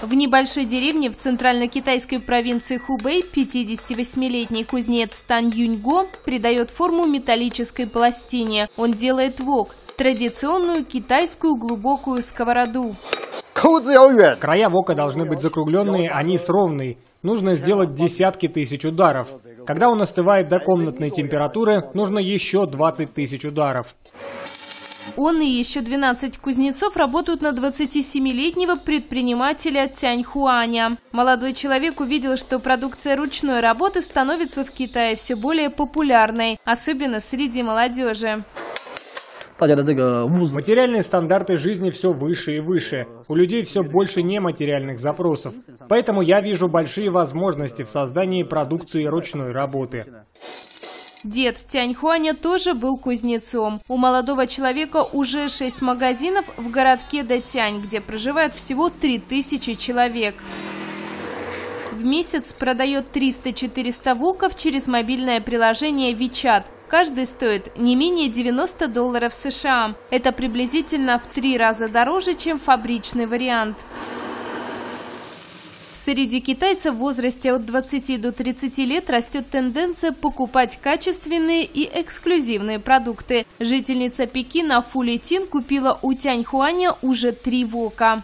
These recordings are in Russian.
В небольшой деревне в центрально-китайской провинции Хубэй 58-летний кузнец Тан Юньго придает форму металлической пластине. Он делает вок – традиционную китайскую глубокую сковороду. Края вока должны быть закругленные, а низ ровный. Нужно сделать десятки тысяч ударов. Когда он остывает до комнатной температуры, нужно еще 20 тысяч ударов. Он и еще 12 кузнецов работают на 27-летнего предпринимателя Тянь Хуаня. Молодой человек увидел, что продукция ручной работы становится в Китае все более популярной, особенно среди молодежи. Материальные стандарты жизни все выше и выше. У людей все больше нематериальных запросов. Поэтому я вижу большие возможности в создании продукции ручной работы. Дед Тяньхуаня тоже был кузнецом. У молодого человека уже шесть магазинов в городке Датянь, где проживает всего 3000 человек. В месяц продает 300-400 вуков через мобильное приложение WeChat. Каждый стоит не менее 90 долларов США. Это приблизительно в три раза дороже, чем фабричный вариант. Среди китайцев в возрасте от 20 до 30 лет растет тенденция покупать качественные и эксклюзивные продукты. Жительница Пекина Фу Летин купила у Тяньхуаня уже три вока.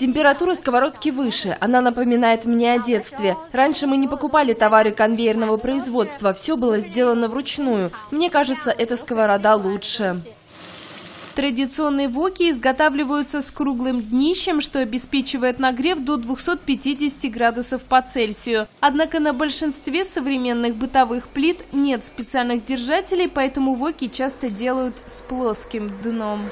Температура сковородки выше, она напоминает мне о детстве. Раньше мы не покупали товары конвейерного производства, все было сделано вручную. Мне кажется, эта сковорода лучше. Традиционные воки изготавливаются с круглым днищем, что обеспечивает нагрев до 250 градусов по Цельсию. Однако на большинстве современных бытовых плит нет специальных держателей, поэтому воки часто делают с плоским дном.